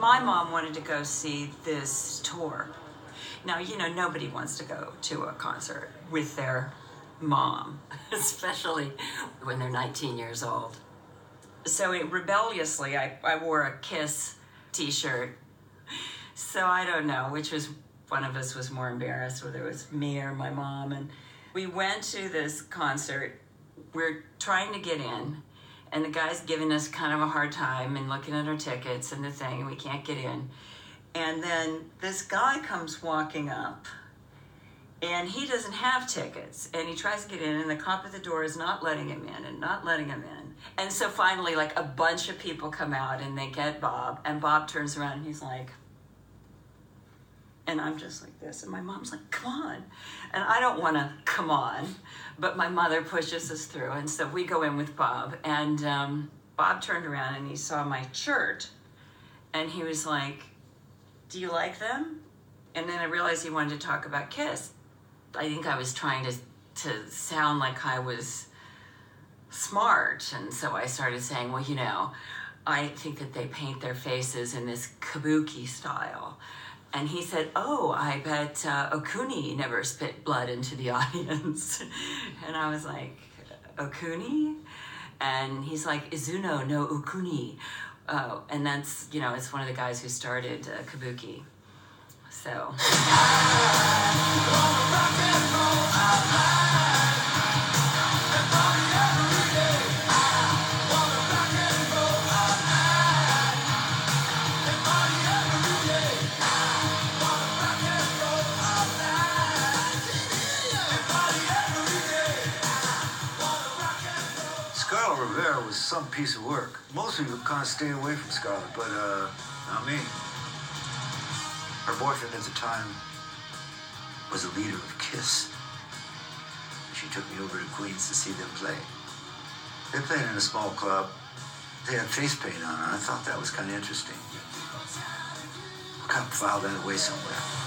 My mom wanted to go see this tour. Now, you know, nobody wants to go to a concert with their mom, especially when they're 19 years old. So it, rebelliously, I, I wore a Kiss t shirt. So I don't know which was one of us was more embarrassed, whether it was me or my mom. And we went to this concert. We're trying to get in, and the guy's giving us kind of a hard time and looking at our tickets and the thing. And we can't get in. And then this guy comes walking up, and he doesn't have tickets. And he tries to get in, and the cop at the door is not letting him in and not letting him in. And so finally, like a bunch of people come out and they get Bob, and Bob turns around and he's like, and I'm just like this. And my mom's like, come on. And I don't want to come on, but my mother pushes us through. And so we go in with Bob. And um, Bob turned around and he saw my shirt. And he was like, do you like them? And then I realized he wanted to talk about Kiss. I think I was trying to, to sound like I was smart. And so I started saying, well, you know, I think that they paint their faces in this kabuki style. And he said, Oh, I bet uh, Okuni never spit blood into the audience. and I was like, Okuni? And he's like, Izumo no Okuni. Oh, and that's, you know, it's one of the guys who started uh, Kabuki. So. Rivera was some piece of work. Most people kind of stay away from Scarlet, but uh, not me. Her boyfriend at the time was a leader of Kiss. She took me over to Queens to see them play. They played in a small club. They had face paint on, and I thought that was kind of interesting. I kind of filed that away somewhere.